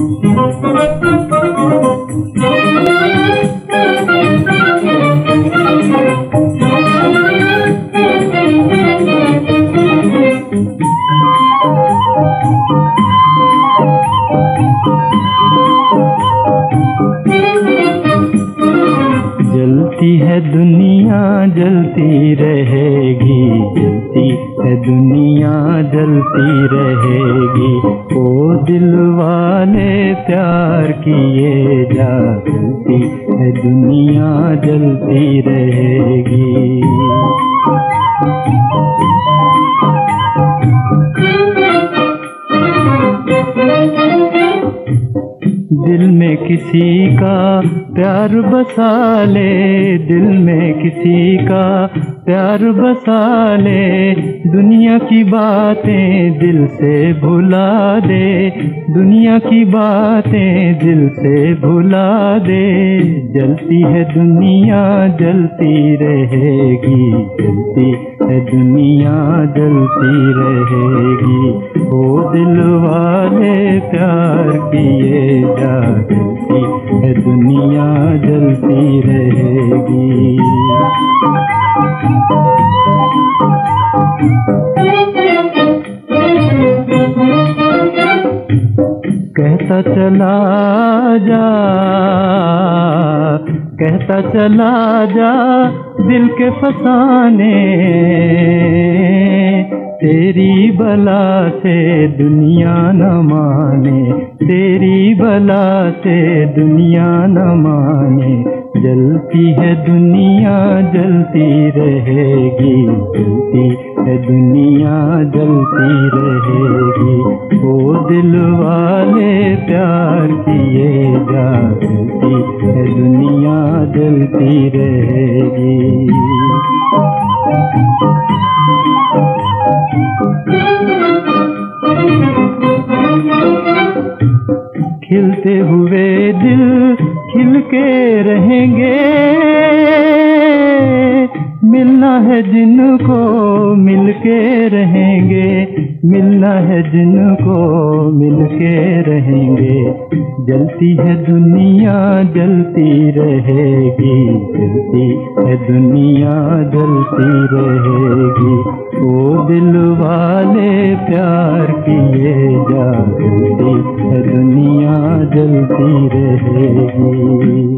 Thank you. जलती है दुनिया, जलती रहेगी। जलती है दुनिया, जलती रहेगी। ओ दिल वाले प्यार किए जा। जलती है दुनिया, जलती रहेगी। दिल में किसी का प्यार बसा ले दिल में किसी का प्यार बसा ले दुनिया की बातें दिल से भुला दे, दुनिया की बातें दिल से भुला दे। जलती है दुनिया, जलती रहेगी, जलती है दुनिया, जलती रहेगी। ओ दिल वाले प्यार किए जा, जलती है दुनिया कहता चला जा कहता चला जा दिल के फसाने। तेरी बला से दुनिया न माने, तेरी बला से दुनिया न माने। जलती है दुनिया, जलती रहेगी, जलती है दुनिया, जलती रहेगी। ओ दिल वाले प्यार किए जा है दुनिया, जलती रहेगी। खिलते हुए दिल खिल के रहेंगे। मिलना है जिनको मिल के रहेंगे। मिलना है जिनको मिल के रहेंगे। जलती है दुनिया, जलती रहेगी। जलती है दुनिया, जलती रहेगी। ओ दिल वाले प्यार किए जा। जलती है दुनिया जलती रहेगी।